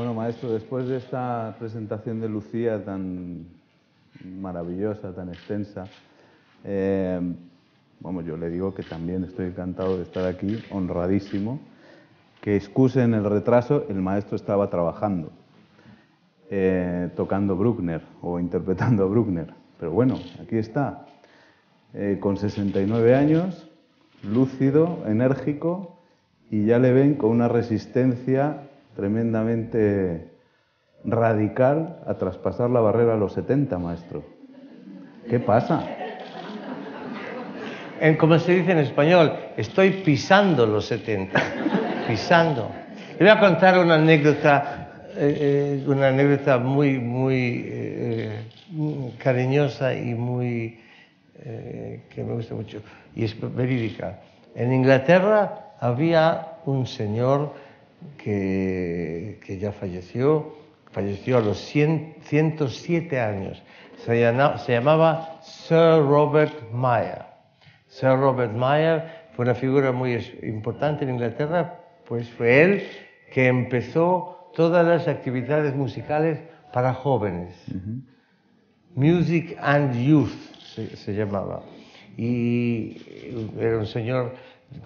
Bueno, maestro, después de esta presentación de Lucía tan maravillosa, tan extensa, eh, yo le digo que también estoy encantado de estar aquí, honradísimo. Que excusen el retraso, el maestro estaba trabajando, eh, tocando Bruckner o interpretando a Bruckner. Pero bueno, aquí está, eh, con 69 años, lúcido, enérgico, y ya le ven con una resistencia tremendamente radical a traspasar la barrera a los 70, maestro. ¿Qué pasa? En, como se dice en español, estoy pisando los 70, pisando. Le voy a contar una anécdota, eh, eh, una anécdota muy, muy eh, cariñosa y muy que me gusta mucho y es verídica. En Inglaterra había un señor que, que ya falleció, falleció a los 100, 107 años. Se llamaba, se llamaba Sir Robert Mayer. Sir Robert Mayer fue una figura muy importante en Inglaterra, pues fue él que empezó todas las actividades musicales para jóvenes. Music and Youth se, se, llamaba. Y era un señor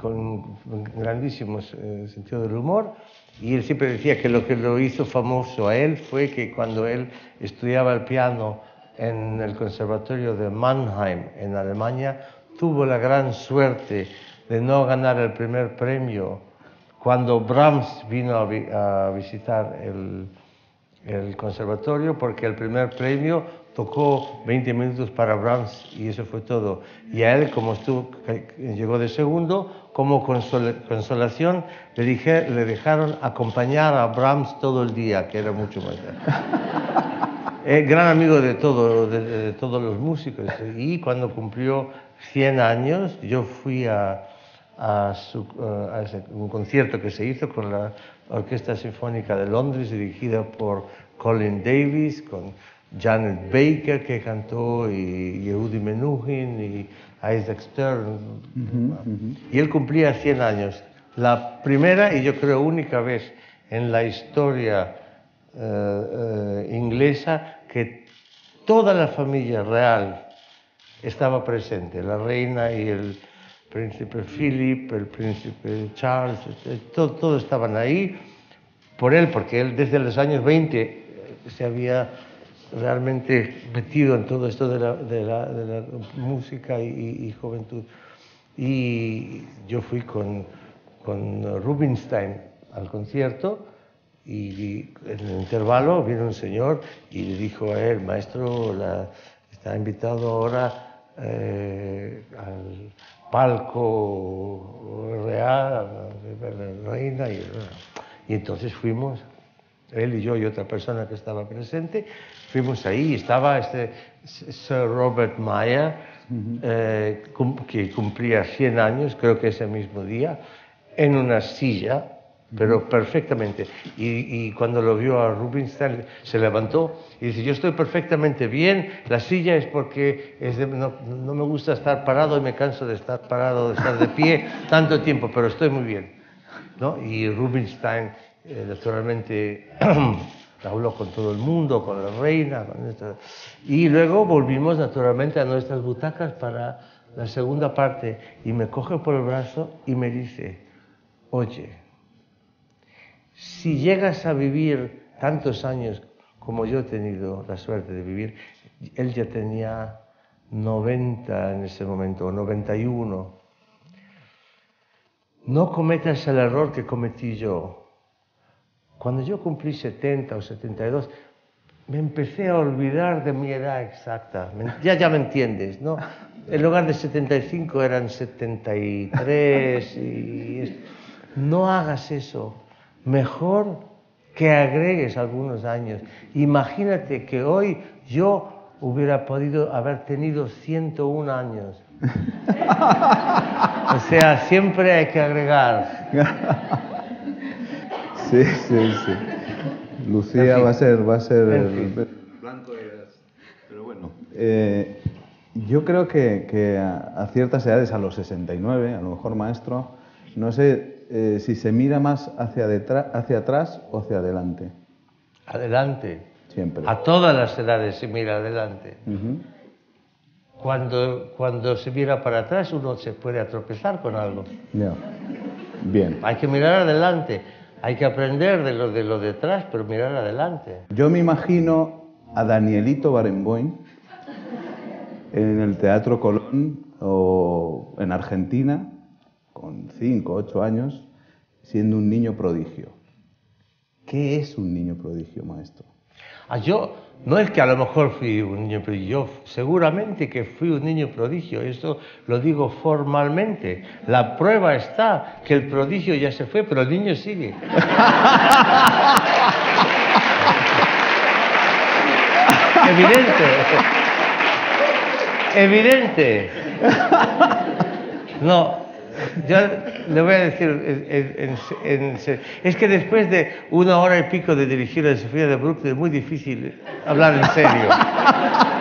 con grandísimo eh, sentido del humor. Y él siempre decía que lo que lo hizo famoso a él fue que cuando él estudiaba el piano en el Conservatorio de Mannheim, en Alemania, tuvo la gran suerte de no ganar el primer premio cuando Brahms vino a, visitar el, el conservatorio, porque el primer premio tocó 20 minutos para Brahms y eso fue todo. Y a él, como estuvo, llegó de segundo, como consolación, le, dije, le dejaron acompañar a Brahms todo el día, que era mucho más. es gran amigo de, todo, de, todos los músicos. Y cuando cumplió 100 años, yo fui a, a, su, a ese, un concierto que se hizo con la Orquesta Sinfónica de Londres, dirigida por Colin Davis, con Janet Baker que cantó y Yehudi Menuhin y Isaac Stern. Y él cumplía 100 años. La primera y yo creo única vez en la historia eh, eh, inglesa que toda la familia real estaba presente, la reina y el príncipe Philip, el príncipe Charles, todos todo estaban ahí por él, porque él desde los años 20 se había realmente metido en todo esto de la, de la, de la música y, y, juventud. Y yo fui con, con Rubinstein al concierto y, en el intervalo vino un señor y le dijo a él, maestro, la, está invitado ahora eh, al palco real, la reina, y, y entonces fuimos él y yo y otra persona que estaba presente, fuimos ahí y estaba este Sir Robert Mayer, eh, que cumplía 100 años, creo que ese mismo día, en una silla, pero perfectamente. Y, cuando lo vio a Rubinstein, se levantó y dice, yo estoy perfectamente bien, la silla es porque no, no, me gusta estar parado y me canso de estar parado, de estar de pie tanto tiempo, pero estoy muy bien. ¿no? Y Rubinstein eh, naturalmente habló con todo el mundo, con la reina, y luego volvimos naturalmente a nuestras butacas para la segunda parte. Y me coge por el brazo y me dice, oye, si llegas a vivir tantos años como yo he tenido la suerte de vivir, él ya tenía 90 en ese momento, o 91, no cometas el error que cometí yo cuando yo cumplí 70 o 72, me empecé a olvidar de mi edad exacta. Ya, ya me entiendes, ¿no? En lugar de 75 eran 73 y... No hagas eso. Mejor que agregues algunos años. Imagínate que hoy yo hubiera podido haber tenido 101 años. o sea, siempre hay que agregar. Sí, sí, sí. Lucía va a ser, va a ser el, blanco de Pero bueno, eh, yo creo que, que a, ciertas edades, a los 69, a lo mejor maestro, no sé eh, si se mira más hacia, detrás, hacia atrás o hacia adelante. adelante. Siempre. A todas las edades se mira adelante. Cuando, cuando se mira para atrás uno se puede atropezar con algo. Ya. Bien. Hay que mirar adelante. Hay que aprender de lo de lo detrás, pero mirar adelante. Yo me imagino a Danielito Barenboim en el Teatro Colón o en Argentina, con 5 o 8 años, siendo un niño prodigio. ¿Qué es un niño prodigio, maestro? Ah, yo, no es que a lo mejor fui un niño prodigio, yo seguramente que fui un niño prodigio, eso lo digo formalmente. La prueba está que el prodigio ya se fue, pero el niño sigue. Evidente. Evidente. No, yo le voy a decir, en- en- en serio. es que después de una hora y pico de dirigir a Sofía de Brooklyn es muy difícil hablar en serio.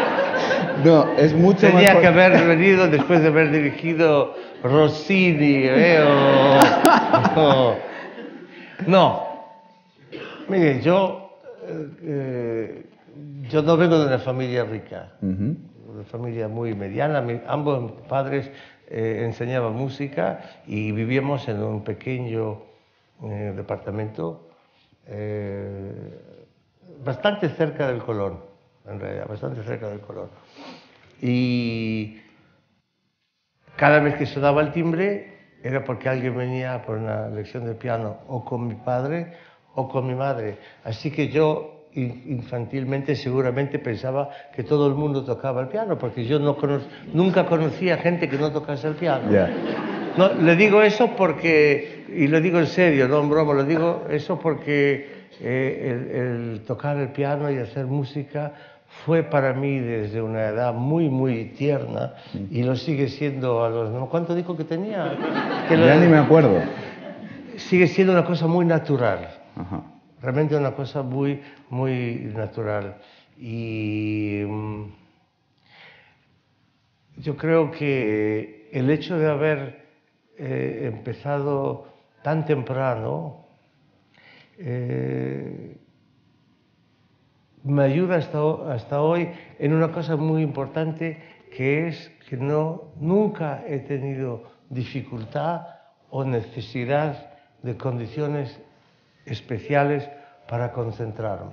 No, es mucho Tenía que haber venido después de haber dirigido Rossini, ¿eh? o- o- No. Mire, yo, eh, yo no vengo de una familia rica Ujú. una familia muy mediana. Mi- ambos padres eh, enseñaban música y vivíamos en un pequeño eh, departamento eh, bastante cerca del Colón, en realidad, bastante cerca del Colón. Y cada vez que sonaba el timbre era porque alguien venía por una lección de piano o con mi padre o con mi madre. Así que yo infantilmente seguramente pensaba que todo el mundo tocaba el piano, porque yo no nunca conocía gente que no tocase el piano. No, le digo eso porque, y lo digo en serio, no en broma, lo digo eso porque eh, el, el tocar el piano y hacer música fue para mí desde una edad muy, muy tierna y lo sigue siendo a los... ¿Cuánto dijo que tenía? Que lo- Ya ni me acuerdo. Sigue siendo una cosa muy natural Ajá. Realmente una cosa muy, muy natural. Y mm, yo creo que el hecho de haber eh, empezado tan temprano eh, me ayuda hasta, hasta hoy en una cosa muy importante que es que no, nunca he tenido dificultad o necesidad de condiciones especiales para concentrarme.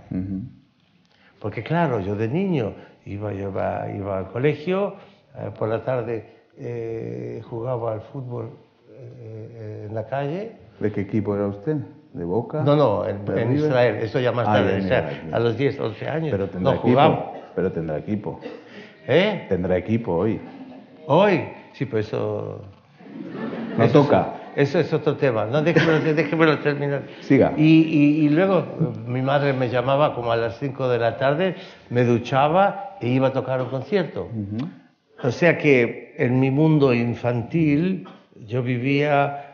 Porque claro, yo de niño iba, iba, iba al colegio, eh, por la tarde eh, jugaba al fútbol eh, en la calle. ¿De qué equipo era usted? ¿De Boca? No, no, en. Israel, eso ya más Ah, tarde, o sea, a los 10, 11 años. Pero tendrá no equipo. Pero tendrá equipo. ¿Eh? Tendrá equipo hoy. Hoy, sí, pues eso... No eso toca. es- eso es otro tema. No, déjemelo, déjemelo terminar. Siga. Y, y- y luego mi madre me llamaba como a las 5 de la tarde, me duchaba e iba a tocar un concierto. Ujú. O sea que en mi mundo infantil yo vivía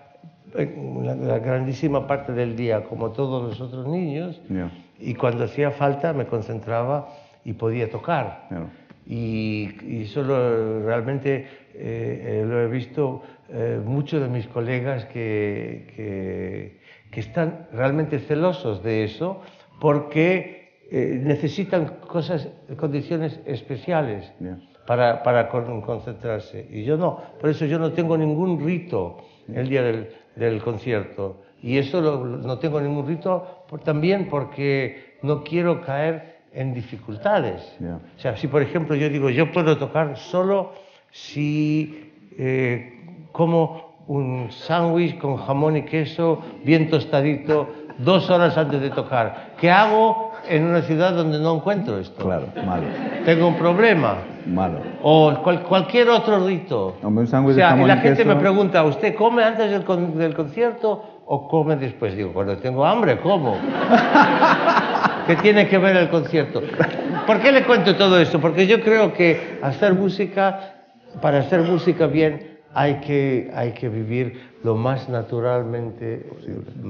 la, la grandísima parte del día como todos los otros niños Ya, y cuando hacía falta me concentraba y podía tocar. claro. Y, y eso lo- realmente eh, eh, lo he visto eh, muchos de mis colegas que, que, que están realmente celosos de eso porque eh, necesitan cosas, condiciones especiales Ya. para, para con- concentrarse. Y yo no, por eso yo no tengo ningún rito el día del, del concierto. Y eso lo- no tengo ningún rito por- también porque no quiero caer en dificultades. Ya. O sea, si por ejemplo yo digo, yo puedo tocar solo si eh, como un sándwich con jamón y queso bien tostadito dos horas antes de tocar. ¿Qué hago en una ciudad donde no encuentro esto? Claro, malo. Tengo un problema. Malo. O cual- cualquier otro rito. Hombre, un O sándwich de sea, y jamón la y gente queso. me pregunta, ¿usted come antes del, con- del concierto o come después? Digo, cuando tengo hambre, como. ¿Qué tiene que ver el concierto? ¿Por qué le cuento todo esto? Porque yo creo que hacer música, para hacer música bien, hay que, hay que vivir lo más naturalmente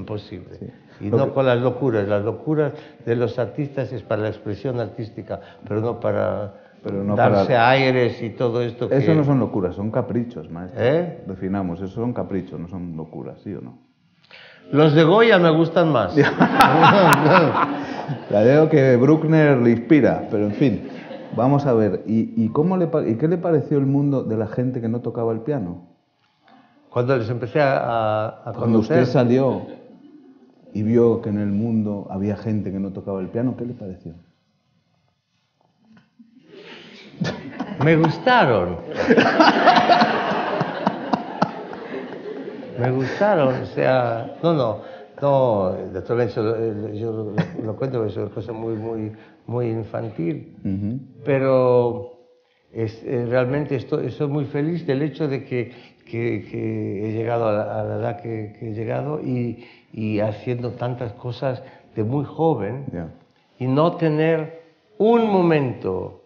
posible. Y no con las locuras. Las locuras de los artistas es para la expresión artística, pero no para Pero no darse para- aires y todo esto que... Eso no son locuras, son caprichos, maestro. ¿Eh? Definamos, eso son caprichos, no son locuras, ¿sí o no? Los de Goya me gustan más. Ya veo que Bruckner le inspira, pero en fin, vamos a ver. ¿Y, y cómo le, y qué le pareció el mundo de la gente que no tocaba el piano? Cuando les empecé a, a Cuando usted salió y vio que en el mundo había gente que no tocaba el piano, ¿qué le pareció? me gustaron. me gustaron, o sea, no, no, no, naturalmente yo, lo- yo lo, lo cuento, es una cosa muy, muy, muy infantil. Ujú. pero es- eh, realmente estoy, estoy muy feliz del hecho de que, que- que he llegado a la, a la edad que, que he llegado y, y haciendo tantas cosas de muy joven Ya. y no tener un momento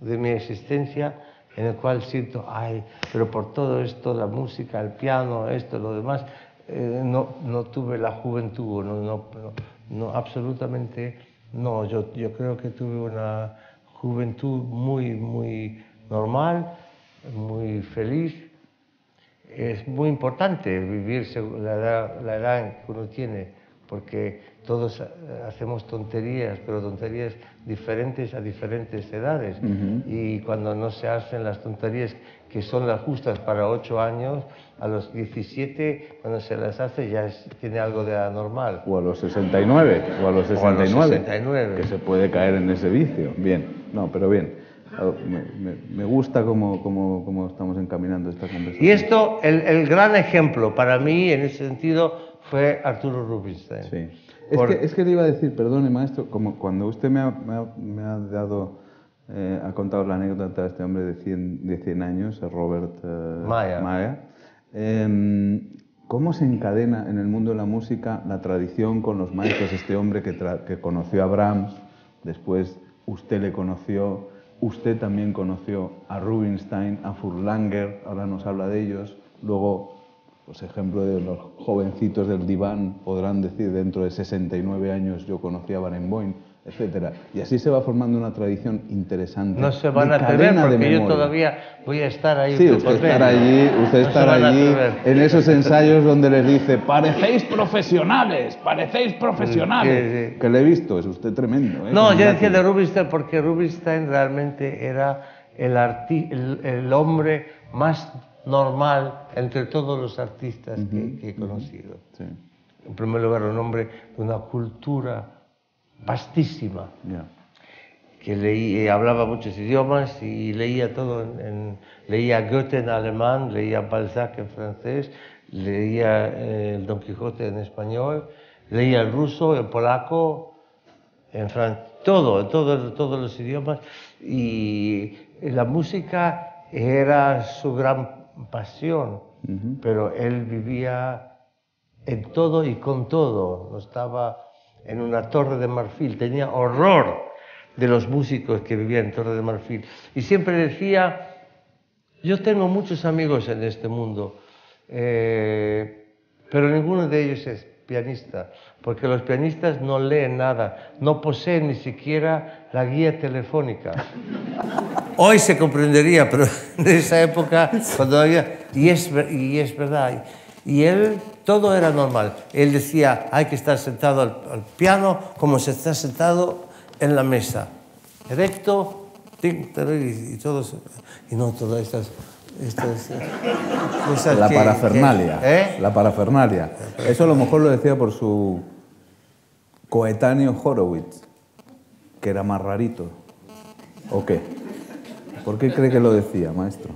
de mi existencia en el cual siento, ay, pero por todo esto, la música, el piano, esto, lo demás, eh, no, no tuve la juventud, no, no, no, no, absolutamente no. Yo, yo creo que tuve una juventud muy, muy normal, muy feliz. Es muy importante vivir según la edad, la edad que uno tiene, porque todos eh, hacemos tonterías, pero tonterías diferentes a diferentes edades. Y cuando no se hacen las tonterías que son las justas para 8 años, a los 17, cuando se las hace, ya es- tiene algo de anormal. O a los 69, o a los O a los 69, 69. que se puede caer en ese vicio. Bien, no, pero bien. Me, me- me gusta cómo, cómo- cómo estamos encaminando esta conversación. Y esto, el, el gran ejemplo para mí en ese sentido fue Arturo Rubinstein. Sí. Es, Por- que, es que le iba a decir, perdone maestro, como cuando usted me ha, me ha- me ha dado, eh, ha contado la anécdota de este hombre de 100, de 100 años, eh, Robert eh, Maya. em, ¿cómo se encadena en el mundo de la música la tradición con los maestros? Este hombre que, que conoció a Brahms, después usted le conoció, usted también conoció a Rubinstein, a Furlanger, ahora nos habla de ellos, luego pues ejemplo de los jovencitos del diván podrán decir dentro de 69 años yo conocí a Barenboim, etcétera. Y así se va formando una tradición interesante. No se van de a atrever porque yo todavía voy a estar ahí. Sí, usted estará allí, usted No estará allí en esos ensayos donde les dice, parecéis profesionales, parecéis profesionales. Sí, sí. Que le he visto, es usted tremendo. ¿eh? No, yo decía de. Rubinstein porque Rubinstein realmente era el, arti- el, el hombre más normal entre todos los artistas que, que he conocido. Sí, En primer lugar, un hombre de una cultura vastísima, que leía, hablaba muchos idiomas y leía todo, en, en- leía Goethe en alemán, leía Balzac en francés, leía eh, el Don Quijote en español, leía el ruso, el polaco, en fran todo, en todo- todos los idiomas. Y la música era su gran pasión, pero él vivía en todo y con todo. No estaba en una torre de marfil, tenía horror de los músicos que vivían en torre de marfil. Y siempre decía, yo tengo muchos amigos en este mundo, eh, pero ninguno de ellos es pianista, porque los pianistas no leen nada, no poseen ni siquiera la guía telefónica. Hoy se comprendería, pero en esa época, cuando había... Y es, y es verdad. Y él, todo era normal. Él decía, hay que estar sentado al, al piano como se está sentado en la mesa. Tarí, y, todos... Y no todas estas... estas eh, La que- parafernalia. que- ¿eh? La parafernalia. Eso a lo mejor lo decía por su coetáneo Horowitz, que era más rarito. ¿O qué? ¿Por qué cree que lo decía, maestro?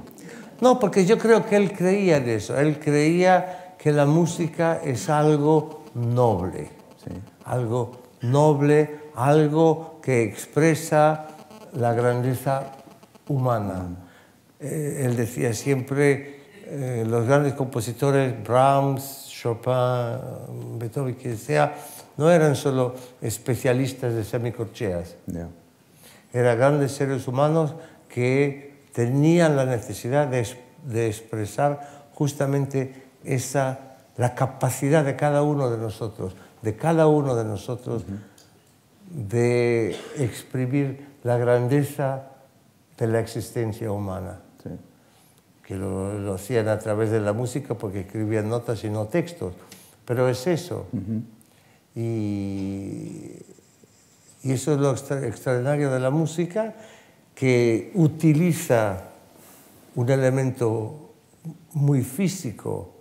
No, porque yo creo que él creía en eso. Él creía que la música es algo noble. Sí. Algo noble, algo que expresa la grandeza humana. Eh, él decía siempre, eh, los grandes compositores, Brahms, Chopin, Beethoven, quien sea, no eran solo especialistas de semicorcheas Ya. eran grandes seres humanos que tenían la necesidad de, es- de expresar justamente esa, la capacidad de cada uno de nosotros, de cada uno de nosotros, de exprimir la grandeza de la existencia humana. Que lo, lo hacían a través de la música porque escribían notas y no textos, pero es eso. Y Y eso es lo extraordinario de la música, que utiliza un elemento muy físico,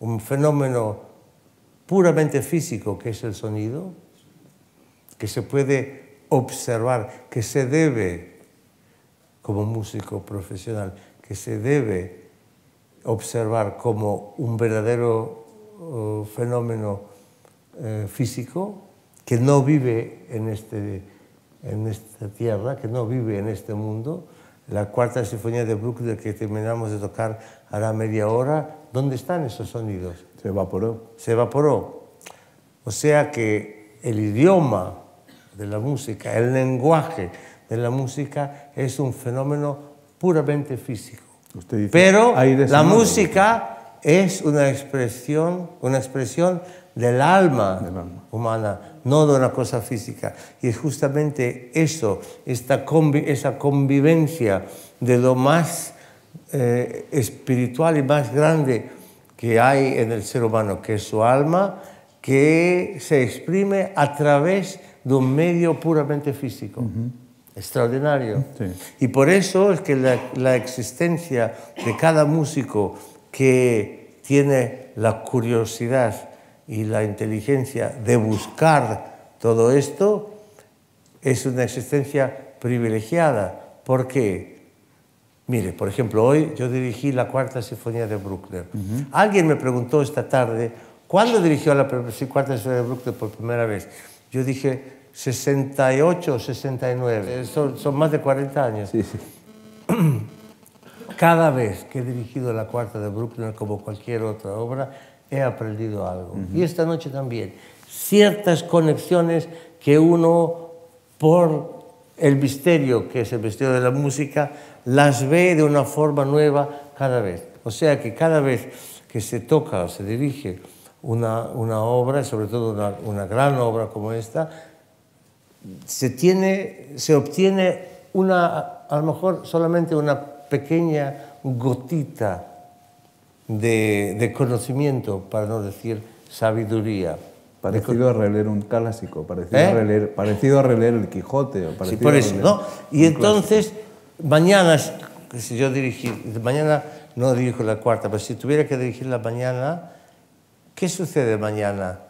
un fenómeno puramente físico que es el sonido, que se puede observar, que se debe, como músico profesional, que se debe observar como un verdadero uh, fenómeno uh, físico que no vive en, este, en esta tierra, que no vive en este mundo. La cuarta sinfonía de Bruckner que terminamos de tocar hará media hora, ¿dónde están esos sonidos? Se evaporó. Se evaporó. O sea que el idioma de la música, el lenguaje de la música es un fenómeno puramente físico. Usted dice, Pero la música es una expresión, una expresión del alma, Del alma. humana, no de una cosa física. Y es justamente eso, esta esa convivencia de lo más eh, espiritual y más grande que hay en el ser humano, que es su alma, que se exprime a través de un medio puramente físico. Extraordinario. Sí. Y por eso es que la, la existencia de cada músico que tiene la curiosidad y la inteligencia de buscar todo esto es una existencia privilegiada. ¿Por qué? Mire, por ejemplo, hoy yo dirigí la cuarta sinfonía de Bruckner. Alguien me preguntó esta tarde, ¿cuándo dirigió la cuarta sinfonía de Bruckner por primera vez? Yo dije 68 o 69, Eh, son, son más de 40 años. Sí, sí. Cada vez que he dirigido la cuarta de Bruckner, como cualquier otra obra, he aprendido algo. Y esta noche también. Ciertas conexiones que uno, por el misterio que es el misterio de la música, las ve de una forma nueva cada vez. O sea que cada vez que se toca o se dirige una, una obra, sobre todo una, una gran obra como esta, se, tiene, se obtiene una, a lo mejor solamente una pequeña gotita de, de conocimiento, para no decir sabiduría. Parecido a releer un clásico, parecido, ¿Eh? a releer, parecido a releer el Quijote. O Sí, parecido por eso. Y entonces, mañana, si yo dirigir, mañana no dirijo la cuarta, pero si tuviera que dirigir la mañana, ¿qué sucede mañana?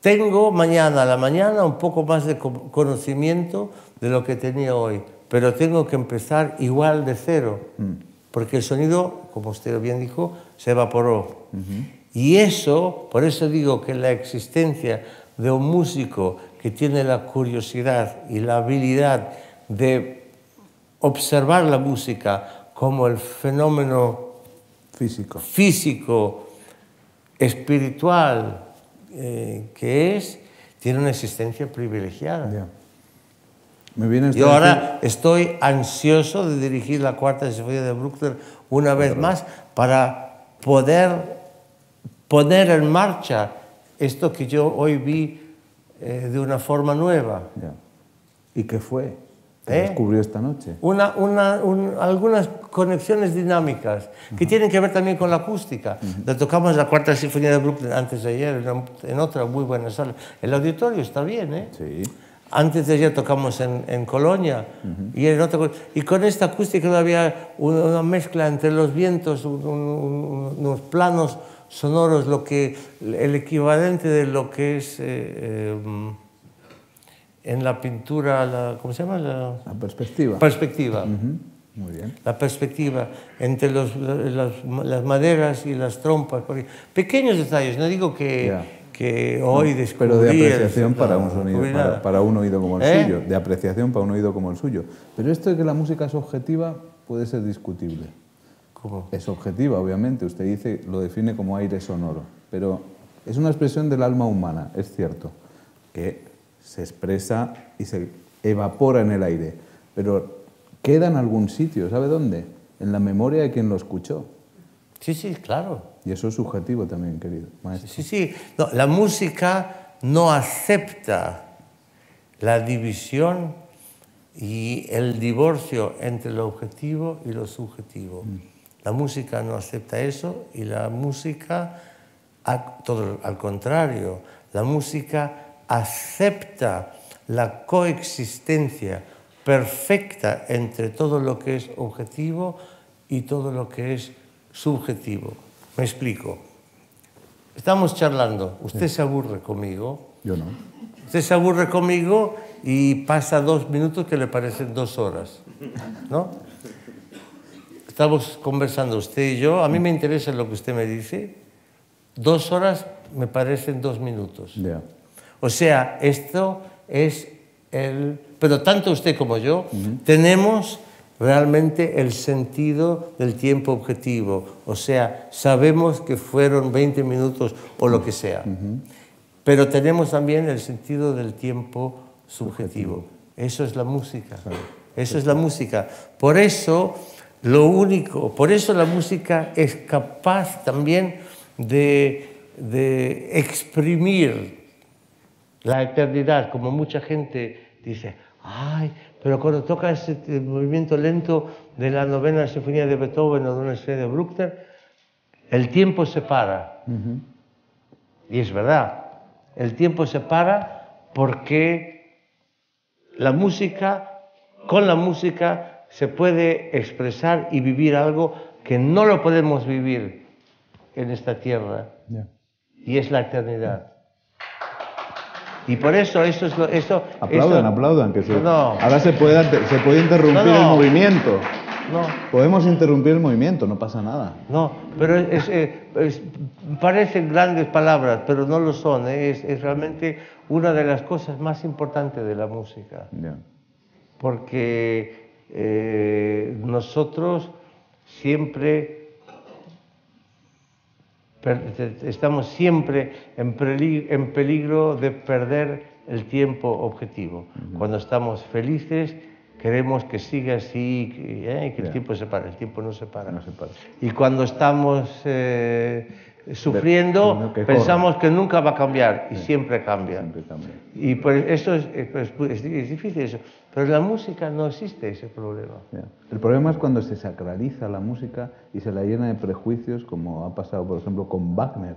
Tengo mañana a la mañana un poco más de co- conocimiento de lo que tenía hoy, pero tengo que empezar igual de cero, porque el sonido, como usted bien dijo, se evaporó. Y eso, por eso digo que la existencia de un músico que tiene la curiosidad y la habilidad de observar la música como el fenómeno Físico. físico, espiritual eh, que es, tiene una existencia privilegiada. Me usted Yo ahora estoy ansioso de dirigir la cuarta sinfonía de Bruckner una vez más para poder poner en marcha esto que yo hoy vi eh, de una forma nueva. ¿Y qué fue? ¿Qué ¿Eh? descubrió esta noche? Una, una- un- algunas conexiones dinámicas que tienen que ver también con la acústica. Le tocamos la cuarta sinfonía de Brooklyn antes de ayer en, otra muy buena sala. El auditorio está bien, ¿eh? Sí. Antes de ayer tocamos en, en Colonia y en otra y con esta acústica había una, mezcla entre los vientos, un- un- unos planos sonoros, lo que el equivalente de lo que es eh, eh, en la pintura, la, ¿cómo se llama? La La perspectiva. perspectiva. Ujú. Muy bien. La perspectiva entre los- las, las maderas y las trompas. Pequeños detalles, no digo que, que hoy descubrí... Pero de el- apreciación para no, un sonido, para, para un oído como el ¿Eh? suyo. De apreciación para un oído como el suyo. Pero esto de que la música es objetiva puede ser discutible. ¿Cómo? Es objetiva, obviamente. Usted dice, lo define como aire sonoro. Pero es una expresión del alma humana, es cierto, que se expresa y se evapora en el aire. Pero queda en algún sitio, ¿sabe dónde? En la memoria de quien lo escuchó. Sí, sí, claro. Y eso es subjetivo también, querido maestro. Sí, sí. No, la música no acepta la división y el divorcio entre lo objetivo y lo subjetivo. La música no acepta eso y la música, todo al contrario, la música acepta la coexistencia perfecta entre todo lo que es objetivo y todo lo que es subjetivo. Me explico. Estamos charlando, usted se aburre conmigo. Yo no. Usted se aburre conmigo y pasa dos minutos que le parecen dos horas, ¿no? Estamos conversando usted y yo, a mí me interesa lo que usted me dice, dos horas me parecen dos minutos. Ya. O sea, esto es el... Pero tanto usted como yo tenemos realmente el sentido del tiempo objetivo. O sea, sabemos que fueron 20 minutos o lo que sea. Pero tenemos también el sentido del tiempo subjetivo. Eso es la música. Eso es la música. Por eso, lo único, por eso la música es capaz también de, de exprimir la eternidad, como mucha gente dice, ay, pero cuando toca ese movimiento lento de la novena sinfonía de Beethoven o de una serie de Bruckner, el tiempo se para. Y es verdad, el tiempo se para porque la música, con la música se puede expresar y vivir algo que no lo podemos vivir en esta tierra. Y es la eternidad. Y por eso eso es lo, eso, aplaudan, eso- aplaudan que se, No. ahora se puede se puede interrumpir No, no. el movimiento. No, Podemos interrumpir el movimiento, no pasa nada. no, pero es, eh, es- parecen grandes palabras, pero no lo son. eh, Es, es realmente una de las cosas más importantes de la música. Ya. porque eh, nosotros siempre estamos siempre en peli- en peligro de perder el tiempo objetivo. Cuando estamos felices queremos que siga así, eh, que el Ya. tiempo se para, el tiempo no se para. No se para. Y cuando estamos eh, sufriendo no, que pensamos que nunca va a cambiar y siempre cambia. Siempre cambia. Y pues eso es, es- es- es difícil eso. Pero en la música no existe ese problema. El problema es cuando se sacraliza la música y se la llena de prejuicios, como ha pasado, por ejemplo, con Wagner.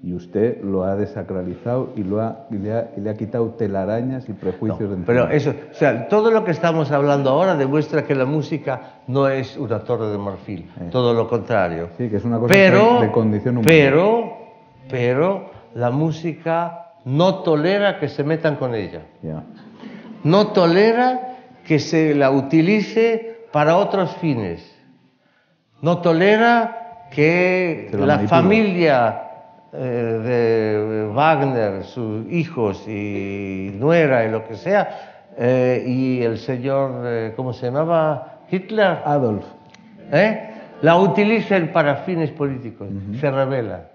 Y usted lo ha desacralizado y, lo ha, y, le, ha, y le ha quitado telarañas y prejuicios de encima. Pero eso, o sea, todo lo que estamos hablando ahora demuestra que la música no es una torre de marfil, Eh. todo lo contrario. Sí, que es una cosa pero, de- condición humana. Pero, pero la música no tolera que se metan con ella. Ya. no tolera que se la utilice para otros fines. No tolera que la familia de Wagner, sus hijos y nuera y lo que sea, eh, y el señor, eh, ¿cómo se llamaba? Hitler, Adolf. ¿eh? la utilicen para fines políticos. Se revela.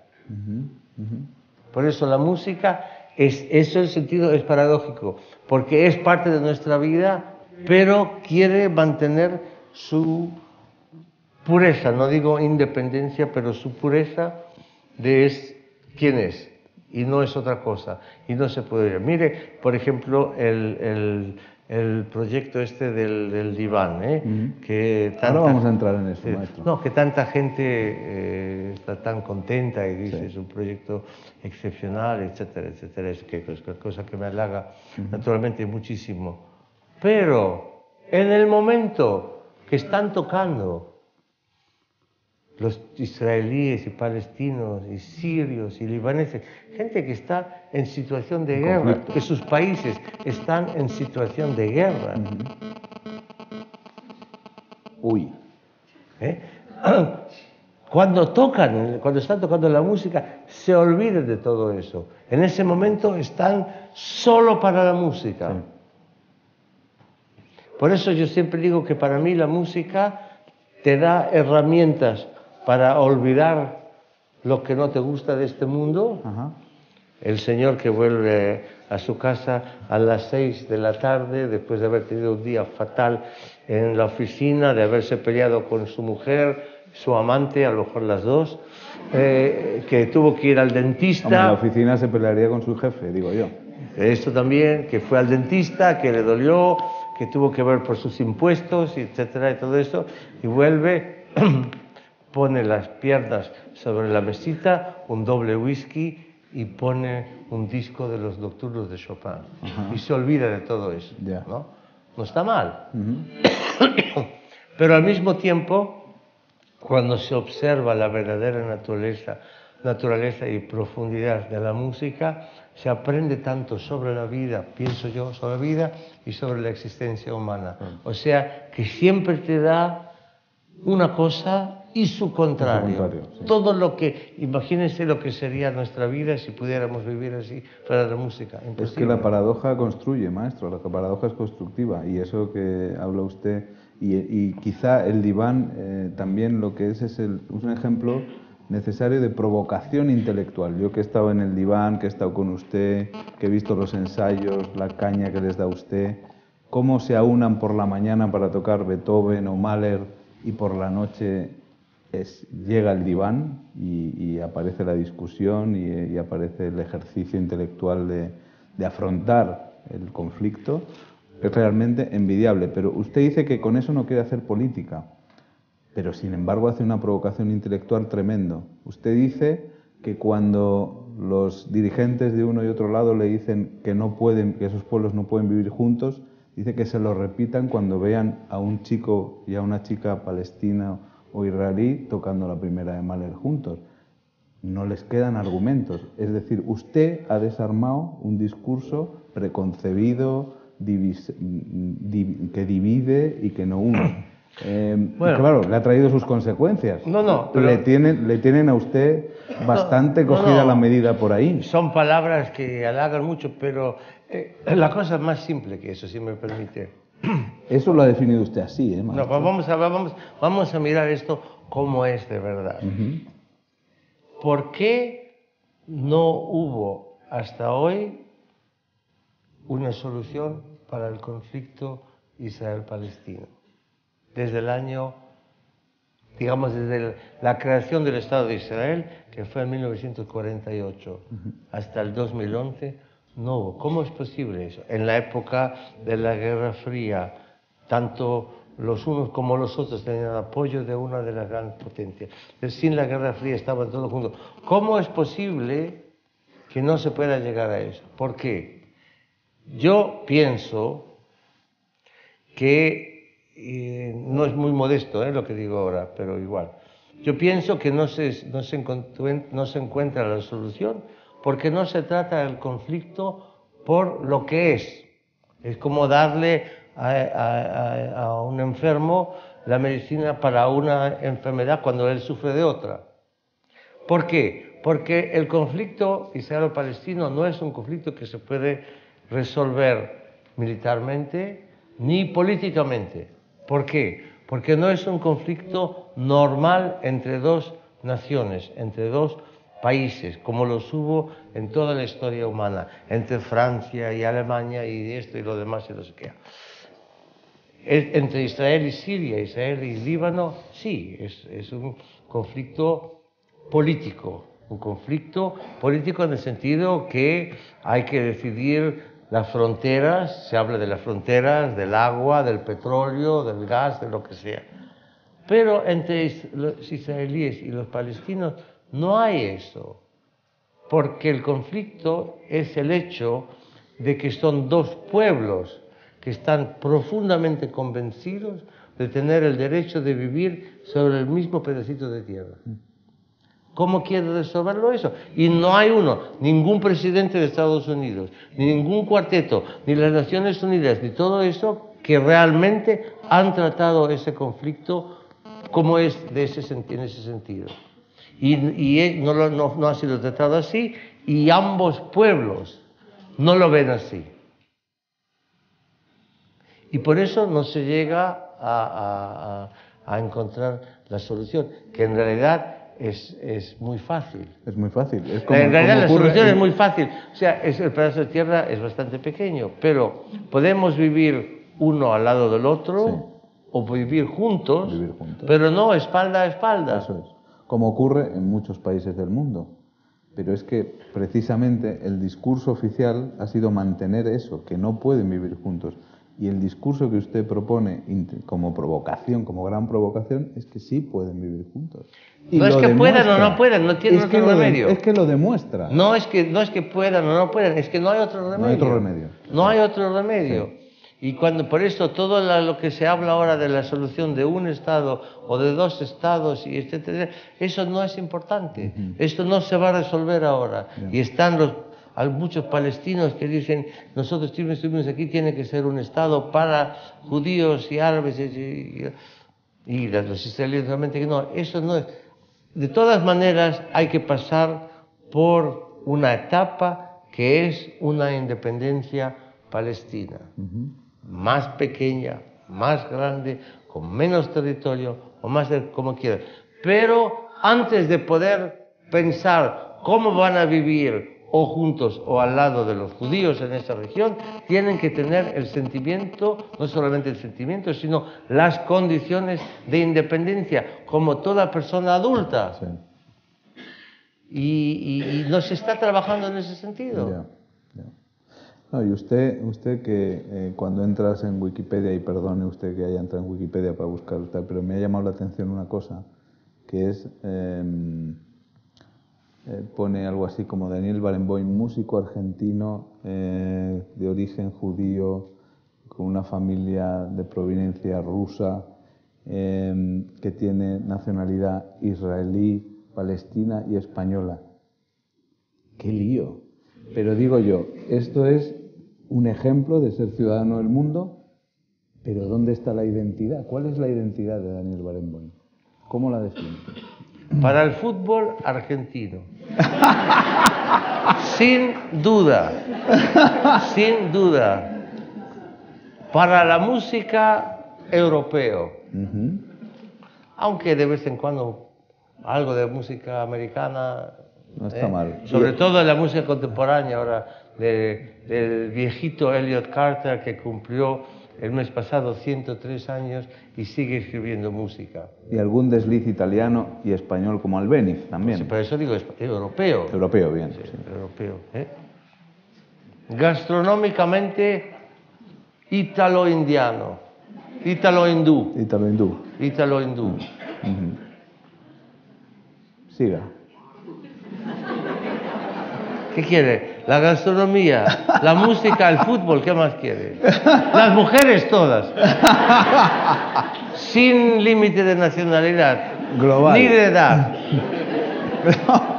Por eso la música, es, eso el sentido es paradójico, porque es parte de nuestra vida, pero quiere mantener su pureza, no digo independencia, pero su pureza de es quién es, y no es otra cosa, y no se puede. Mire, por ejemplo, el, el- el proyecto este del, del diván, ¿eh? que Ahora vamos a entrar en eso, Sí. maestro. No, que tanta gente eh, está tan contenta y dice es un proyecto excepcional, etcétera, etcétera. Es que es cosa que me halaga naturalmente muchísimo. Pero en el momento que están tocando los israelíes y palestinos y sirios y libaneses, gente que está en situación de guerra, que sus países están en situación de guerra. Uy. ¿eh? Cuando tocan, cuando están tocando la música, se olviden de todo eso. En ese momento están solo para la música. Por eso yo siempre digo que para mí la música te da herramientas para olvidar lo que no te gusta de este mundo. Ajá. El señor que vuelve a su casa a las seis de la tarde después de haber tenido un día fatal en la oficina, de haberse peleado con su mujer, su amante, a lo mejor las dos, eh, que tuvo que ir al Hombre, en la dentista. oficina se pelearía con su jefe, digo yo. Esto también, que fue al dentista, que le dolió, que tuvo que ver por sus impuestos, etcétera, y todo eso, y vuelve, pone las piernas sobre la mesita, un doble whisky y pone un disco de los nocturnos de Chopin y se olvida de todo eso. ¿no? no está mal. Pero al mismo tiempo, cuando se observa la verdadera naturaleza, naturaleza y profundidad de la música, se aprende tanto sobre la vida, pienso yo, sobre la vida y sobre la existencia humana. O sea, que siempre te da una cosa y su contrario. Todo lo que, imagínense lo que sería nuestra vida si pudiéramos vivir así fuera de la música. Es que la paradoja construye, maestro, la paradoja es constructiva y eso que habla usted, y, quizá el diván eh, también lo que es es, el, un ejemplo necesario de provocación intelectual. Yo que he estado en el diván, que he estado con usted, que he visto los ensayos, la caña que les da usted, cómo se aunan por la mañana para tocar Beethoven o Mahler y por la noche es, llega el diván y, aparece la discusión y, aparece el ejercicio intelectual de, de afrontar el conflicto, es realmente envidiable. Pero usted dice que con eso no quiere hacer política pero sin embargo hace una provocación intelectual tremendo. Usted dice que cuando los dirigentes de uno y otro lado le dicen que no pueden, que esos pueblos no pueden vivir juntos, dice que se lo repitan cuando vean a un chico y a una chica palestina o israelí tocando la primera de Mahler juntos. No les quedan argumentos. Es decir, usted ha desarmado un discurso preconcebido, que divide y que no une. Eh, claro, le ha traído sus consecuencias. No, no. le, tienen, le tienen a usted bastante cogida la medida por ahí. Son palabras que halagan mucho, pero eh, la cosa es más simple que eso, si me permite. Eso lo ha definido usted así, ¿eh? No, pues vamos, a, vamos, vamos a mirar esto como es de verdad. ¿Por qué no hubo hasta hoy una solución para el conflicto Israel-Palestino? desde el año, digamos, desde la creación del Estado de Israel, que fue en 1948, hasta el 2011, no. ¿Cómo es posible eso? En la época de la Guerra Fría, tanto los unos como los otros tenían apoyo de una de las grandes potencias. Sin la Guerra Fría estaban todos juntos. ¿Cómo es posible que no se pueda llegar a eso? ¿Por qué? Yo pienso que no es muy modesto ¿eh? lo que digo ahora, pero igual. Yo pienso que no se, no, se no se encuentra la solución porque no se trata del conflicto por lo que es. Es como darle a, un enfermo la medicina para una enfermedad cuando él sufre de otra. ¿Por qué? Porque el conflicto israelo-palestino no es un conflicto que se puede resolver militarmente ni políticamente. ¿Por qué? Porque no es un conflicto normal entre dos naciones, entre dos países, como los hubo en toda la historia humana, entre Francia y Alemania y esto y lo demás y lo que. Entre Israel y Siria, Israel y Líbano, sí, es, es un conflicto político, un conflicto político en el sentido que hay que decidir las fronteras, se habla de las fronteras, del agua, del petróleo, del gas, de lo que sea. Pero entre los israelíes y los palestinos no hay eso, porque el conflicto es el hecho de que son dos pueblos que están profundamente convencidos de tener el derecho de vivir sobre el mismo pedacito de tierra. ¿Cómo quiere resolverlo eso? Y no hay uno, ningún presidente de Estados Unidos, ni ningún cuarteto, ni las Naciones Unidas, ni todo eso que realmente han tratado ese conflicto como es de ese, en ese sentido. Y, no, no, no, ha sido tratado así y ambos pueblos no lo ven así. Y por eso no se llega a, a, a encontrar la solución, que en realidad es, es, muy fácil. Es muy fácil. Es como, en realidad la solución es muy fácil. O sea, es, el pedazo de tierra es bastante pequeño, pero podemos vivir uno al lado del otro o vivir juntos, vivir juntos, pero no espalda a espalda. Eso es. Como ocurre en muchos países del mundo. Pero es que precisamente el discurso oficial ha sido mantener eso, que no pueden vivir juntos. Y el discurso que usted propone como provocación, como gran provocación, es que sí pueden vivir juntos. no es que puedan o no puedan, no tienen otro remedio. es que lo demuestra. No es que, no es que puedan o no puedan, es que no hay otro remedio. No hay otro remedio. No hay otro remedio. Y cuando por eso todo lo que se habla ahora de la solución de un Estado o de dos Estados y etcétera, eso no es importante. Esto no se va a resolver ahora. Y están los hay muchos palestinos que dicen, nosotros estuvimos aquí, tiene que ser un Estado para judíos y árabes y, y, los israelíes realmente que no, eso no es. De todas maneras hay que pasar por una etapa que es una independencia palestina, más pequeña, más grande, con menos territorio o más como quieran. Pero antes de poder pensar cómo van a vivir o juntos o al lado de los judíos en esa región, tienen que tener el sentimiento, no solamente el sentimiento, sino las condiciones de independencia, como toda persona adulta. Y, no se está trabajando en ese sentido. Y usted, usted que eh, cuando entras en Wikipedia, y perdone usted que haya entrado en Wikipedia para buscar, pero me ha llamado la atención una cosa, que es... Em, eh, pone algo así como Daniel Barenboim, músico argentino eh, de origen judío, con una familia de proveniencia rusa, em, que tiene nacionalidad israelí, palestina y española. ¡Qué lío! Pero digo yo, esto es un ejemplo de ser ciudadano del mundo, pero ¿dónde está la identidad? ¿Cuál es la identidad de Daniel Barenboim? ¿Cómo la define? Para el fútbol argentino. sin duda, sin duda. Para la música europeo. Aunque de vez en cuando algo de música americana. No está eh, mal. Sobre todo en la música contemporánea ahora, del viejito Elliot Carter que cumplió el mes pasado 103 años y sigue escribiendo música. Y algún desliz italiano y español como Albeniz también. Sí, por eso digo europeo. Europeo, bien. Sí, Europeo. ¿eh? Gastronómicamente, ítalo-indiano, ítalo-hindú. Ítalo-hindú. Ítalo-hindú. Siga. ¿Qué quiere? La gastronomía, la música, el fútbol, ¿qué más quiere? Las mujeres todas. Sin límite de nacionalidad. Global. Ni de edad.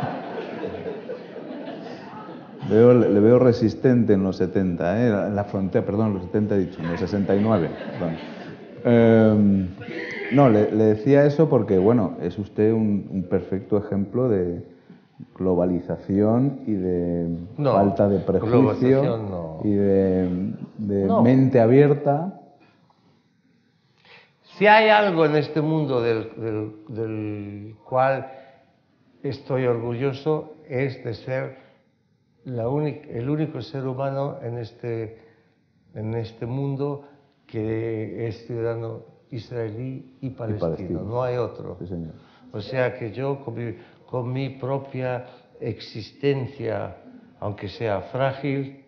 le veo resistente en los 70, ¿eh? en la frontera, perdón, en los 70 he dicho, en los 69. Em, no, le, decía eso porque, bueno, es usted un perfecto ejemplo de, globalización y de falta de prejuicio y de, mente abierta. Si hay algo en este mundo del, cual estoy orgulloso es de ser la el único ser humano en este, en este mundo que es ciudadano israelí y palestino. No hay otro. O sea que yo con mi propia existencia, aunque sea frágil,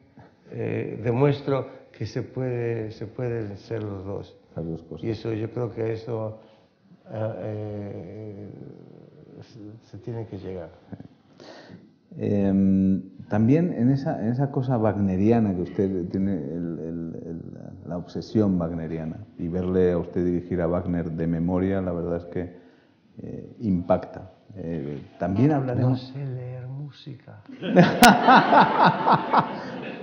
eh, demuestro que se, puede, se pueden ser los dos. Y eso, yo creo que eso eh, eh, se, tiene que llegar. Em, también en esa, en esa cosa wagneriana que usted tiene, la obsesión wagneriana, y verle a usted dirigir a Wagner de memoria, la verdad es que impacta. Eh, también hablaremos. No sé leer música.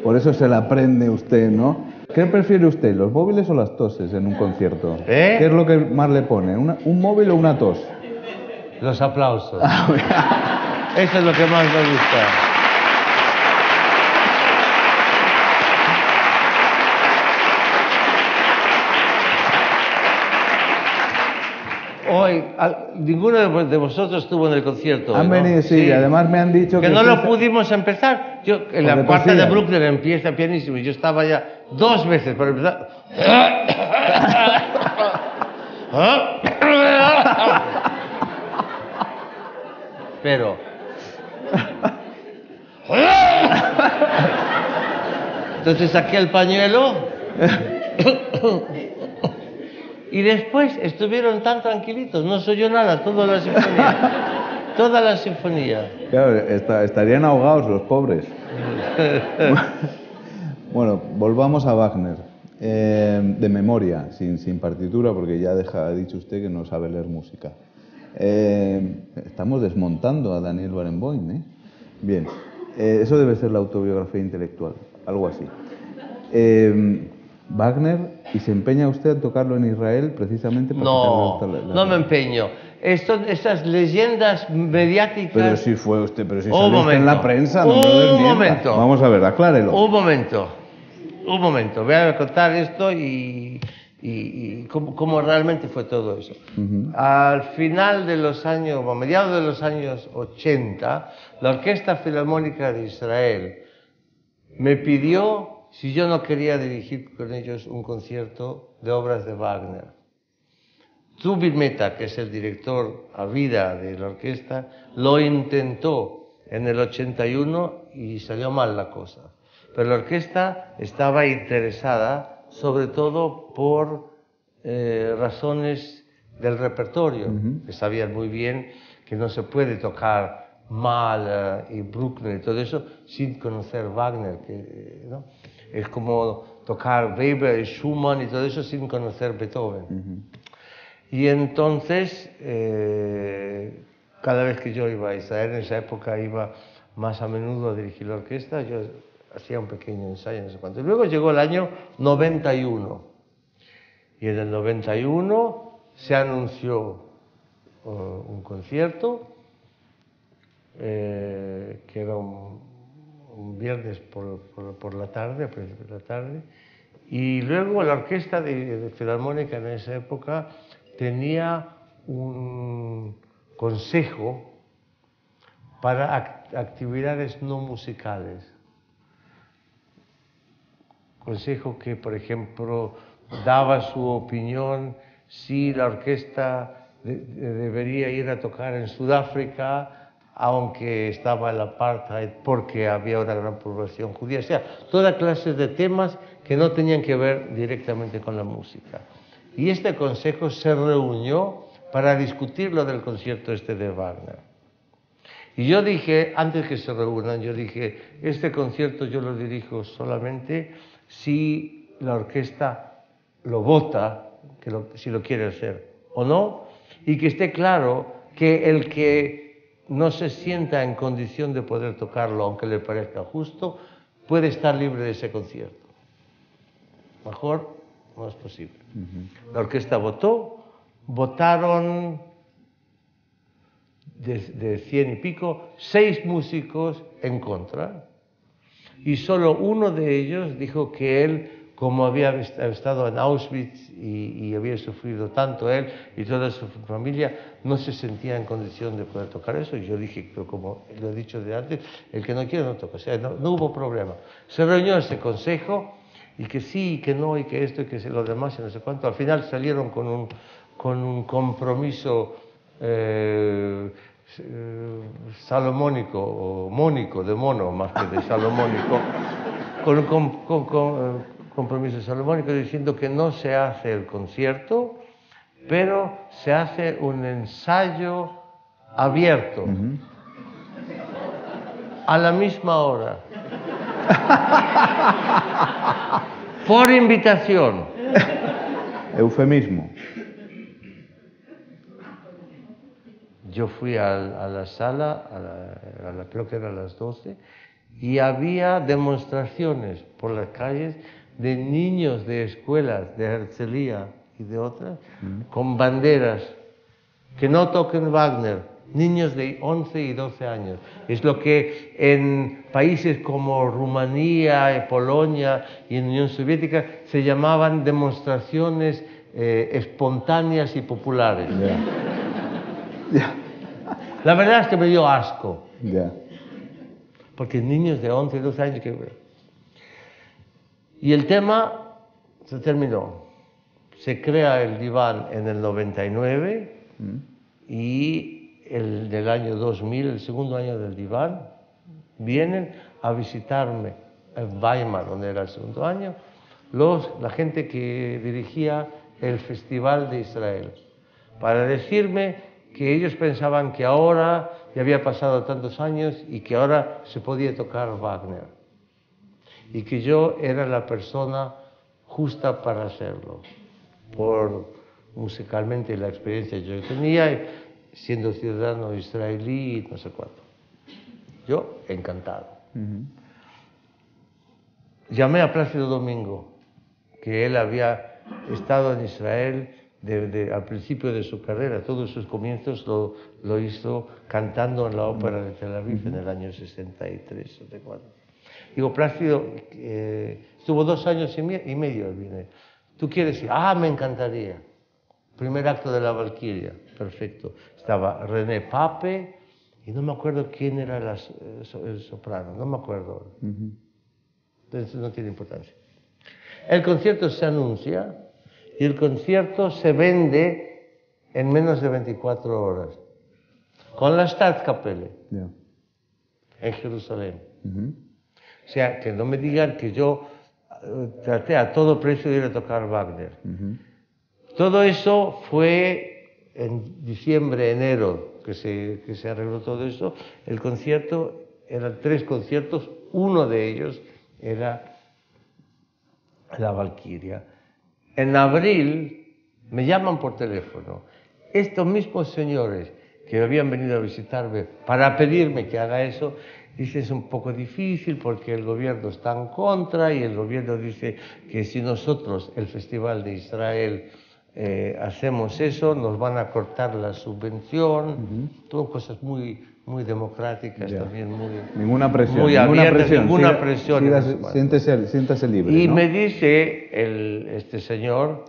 Por eso se la aprende usted, ¿no? ¿Qué prefiere usted, los móviles o las toses en un concierto? ¿Eh? ¿Qué es lo que más le pone? ¿Un móvil o una tos? Los aplausos. Eso es lo que más me gusta. Hoy, ninguno de vosotros estuvo en el concierto. Han venido, sí, además me han dicho que, que no lo pudimos empezar. Yo, en la parte de Brooklyn empieza pianísimo y yo estaba ya dos veces para empezar. Pero. Entonces saqué el pañuelo y después estuvieron tan tranquilitos, no soy yo nada, toda la sinfonía. toda la sinfonía. Claro, estarían ahogados los pobres. bueno, volvamos a Wagner. Eh, de memoria, sin, sin, partitura, porque ya deja, ha dicho usted que no sabe leer música. Eh, estamos desmontando a Daniel Barenboim. ¿eh? Bien, eh, eso debe ser la autobiografía intelectual, algo así. Wagner, ¿y se empeña usted a tocarlo en Israel precisamente para No, no me empeño. Esto, estas leyendas mediáticas. Pero si fue usted, pero si salió en la prensa, no Un momento. Vamos a ver, aclárelo. Un momento. Un momento. Voy a contar esto y y, cómo, realmente fue todo eso. Al final de los años, a mediados de los años 80, la Orquesta Filarmónica de Israel me pidió si yo no quería dirigir con ellos un concierto de obras de Wagner. Zubin Meta, que es el director a vida de la orquesta, lo intentó en el 81 y salió mal la cosa. Pero la orquesta estaba interesada sobre todo por eh, razones del repertorio, que sabían muy bien que no se puede tocar Mahler y Bruckner y todo eso sin conocer Wagner, que, ¿no? Es como tocar Weber y Schumann y todo eso sin conocer Beethoven. Y entonces, eh, cada vez que yo iba a Israel, en esa época iba más a menudo a dirigir la orquesta, yo hacía un pequeño ensayo, no sé cuánto. Luego llegó el año 91 y en el 91 se anunció uh, un concierto eh, que era un, viernes por, por, la tarde, de la tarde, y luego la orquesta de, filarmónica en esa época tenía un consejo para actividades no musicales. Consejo que, por ejemplo, daba su opinión si la orquesta debería ir a tocar en Sudáfrica, aunque estaba el apartheid, porque había una gran población judía. O sea, toda clase de temas que no tenían que ver directamente con la música. Y este consejo se reunió para discutir lo del concierto este de Wagner. Y yo dije, antes que se reúnan, yo dije, este concierto yo lo dirijo solamente si la orquesta lo vota, que si lo quiere hacer o no, y que esté claro que el que no se sienta en condición de poder tocarlo, aunque le parezca justo, puede estar libre de ese concierto. Mejor no es posible. La orquesta votó, votaron de, de, cien y pico, seis músicos en contra y solo uno de ellos dijo que él, como había estado en Auschwitz y, había sufrido tanto él y toda su familia, no se sentía en condición de poder tocar eso. Y yo dije, pero como lo he dicho de antes, el que no quiere no toca. O sea, no, hubo problema. Se reunió ese consejo y que sí, y que no, y que esto, y que lo demás, y no sé cuánto. Al final salieron con un, con compromiso. Eh, eh, salomónico o mónico, de mono más que de salomónico, con un eh, compromiso salomónico diciendo que no se hace el concierto, pero se hace un ensayo abierto a la misma hora. Por invitación. Eufemismo. yo fui a, la sala, a la, creo que era a las 12, y había demostraciones por las calles de niños de escuelas de Herzliya y de otras, mm. con banderas, que no toquen Wagner, niños de 11 y 12 años. Es lo que en países como Rumanía, Polonia y en Unión Soviética se llamaban demostraciones eh, espontáneas y populares. La verdad es que me dio asco. Porque niños de 11, 12 años que... Y el tema se terminó. Se crea el diván en el 99 mm. y el del año 2000, el segundo año del diván, vienen a visitarme en Weimar, donde era el segundo año, los, la gente que dirigía el Festival de Israel, para decirme que ellos pensaban que ahora ya había pasado tantos años y que ahora se podía tocar Wagner, y que yo era la persona justa para hacerlo, por musicalmente la experiencia que yo tenía, siendo ciudadano israelí no sé cuánto. Yo encantado. Llamé a Plácido Domingo, que él había estado en Israel desde al principio de su carrera, todos sus comienzos lo, lo hizo cantando en la ópera de Tel Aviv en el año 63, 64. Digo, Plácido, eh, estuvo dos años y, medio, viene. ¿Tú quieres ir? Ah, me encantaría. Primer acto de la Valquiria, perfecto. Estaba René Pape y no me acuerdo quién era el soprano, no me acuerdo. Entonces no tiene importancia. El concierto se anuncia y el concierto se vende en menos de 24 horas con la Staatskapelle en Jerusalén. O sea, que no me digan que yo eh, traté a todo precio de ir a tocar Wagner. Todo eso fue en diciembre, enero, que se, que se arregló todo eso. El concierto, eran tres conciertos, uno de ellos era la Valquiria. En abril me llaman por teléfono. Estos mismos señores que habían venido a visitarme para pedirme que haga eso, dice es un poco difícil porque el gobierno está en contra y el gobierno dice que si nosotros, el Festival de Israel, eh, hacemos eso, nos van a cortar la subvención, todo cosas muy, muy democráticas también, muy, ninguna presión, muy ninguna abiertas, presión. ninguna presión. siéntese, siéntese, libre. Y ¿no? me dice el, este señor,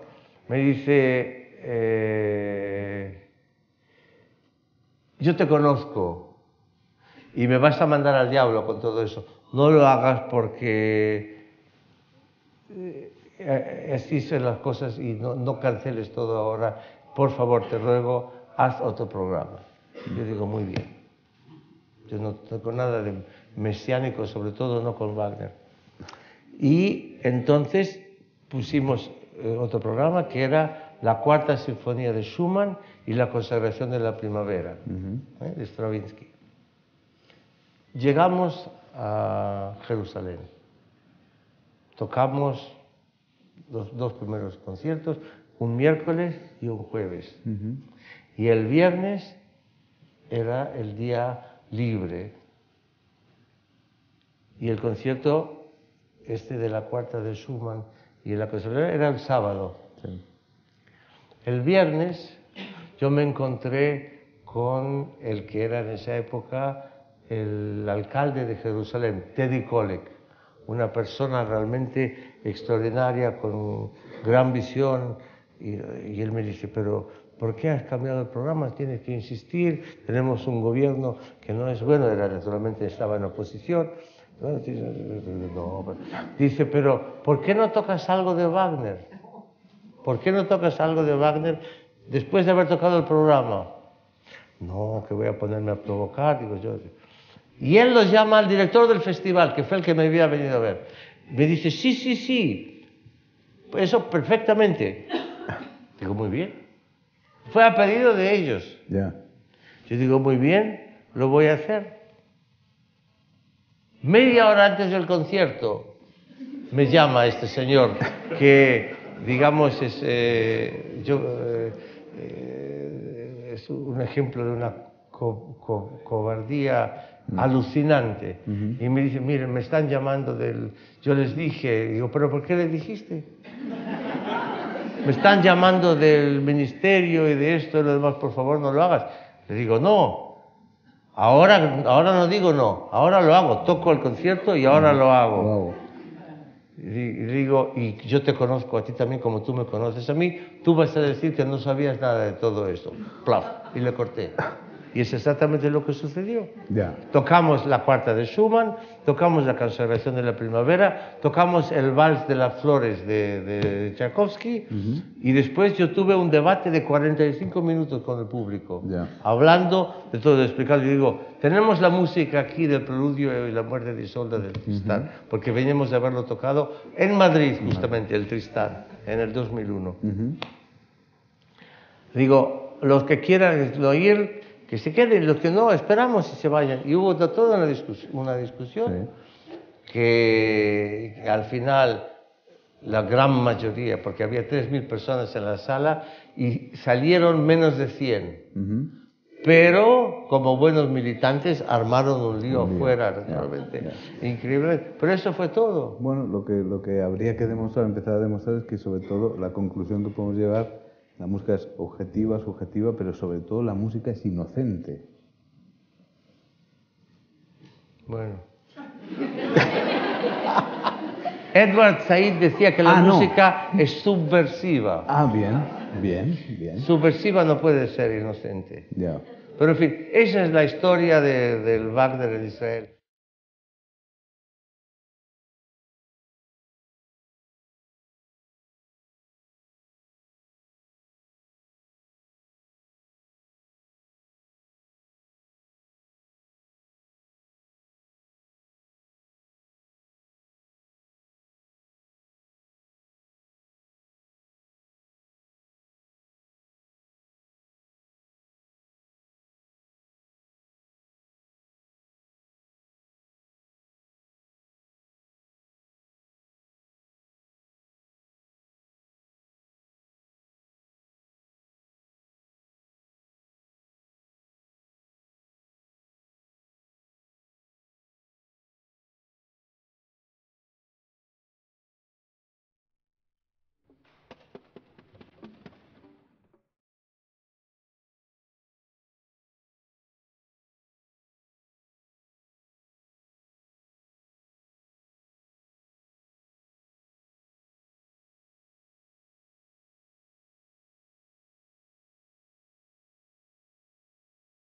me dice, eh, yo te conozco y me vas a mandar al diablo con todo eso. No lo hagas porque eh, eh, así son las cosas y no, no canceles todo ahora. Por favor, te ruego, haz otro programa. Yo digo, muy bien. Yo no tengo nada de mesiánico, sobre todo no con Wagner. Y entonces pusimos eh, otro programa que era la cuarta sinfonía de Schumann y la consagración de la primavera ¿eh? de Stravinsky. Llegamos a Jerusalén. Tocamos los dos primeros conciertos, un miércoles y un jueves. Y el viernes era el día libre. Y el concierto este de la cuarta de Schumann y la consagración era el sábado. El viernes yo me encontré con el que era en esa época el alcalde de Jerusalén, Teddy Kollek, una persona realmente extraordinaria, con gran visión, y, él me dice, pero ¿por qué has cambiado el programa? Tienes que insistir, tenemos un gobierno que no es bueno, era, naturalmente estaba en oposición. dice, pero ¿por qué no tocas algo de Wagner? ¿Por qué no tocas algo de Wagner después de haber tocado el programa? No, que voy a ponerme a provocar, digo yo. Y él los llama al director del festival, que fue el que me había venido a ver. Me dice, sí, sí, sí, eso perfectamente. Digo, muy bien. Fue a pedido de ellos. Ya. Yo digo, muy bien, lo voy a hacer. Media hora antes del concierto me llama este señor que, digamos, es, eh, yo, eh, eh, es un ejemplo de una cobardía Mm. alucinante. Y me dice, miren, me están llamando del... Yo les dije, digo, pero ¿por qué les dijiste? me están llamando del ministerio y de esto y lo demás, por favor no lo hagas. Le digo, no, ahora, ahora no digo no, ahora lo hago, toco el concierto y ahora lo hago. Y digo, y yo te conozco a ti también como tú me conoces a mí, tú vas a decir que no sabías nada de todo esto. Plaf, y le corté. Y es exactamente lo que sucedió. Tocamos la cuarta de Schumann, tocamos la conservación de la primavera, tocamos el vals de las flores de, de Tchaikovsky y después yo tuve un debate de 45 minutos con el público, hablando de todo, explicando. Yo digo, tenemos la música aquí del preludio y la muerte de Isolda del Tristán, porque veníamos de haberlo tocado en Madrid, justamente, el Tristán, en el 2001. Ujú. Digo, los que quieran oír, que se queden, los que no, esperamos y se vayan. Y hubo to- toda una, discus- una discusión que, que al final la gran mayoría, porque había 3.000 personas en la sala y salieron menos de 100. Ujú. Pero como buenos militantes armaron un lío afuera, realmente increíble. Pero eso fue todo. Bueno, lo que, lo que habría que demostrar, empezar a demostrar es que sobre todo la conclusión que podemos llegar, la música es objetiva, subjetiva, pero sobre todo la música es inocente. Bueno. Edward Said decía que la Ah, no. música es subversiva. Ah, bien, bien, bien. Subversiva no puede ser inocente. Ya. Pero en fin, esa es la historia de- del Wagner en Israel.